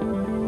Bye.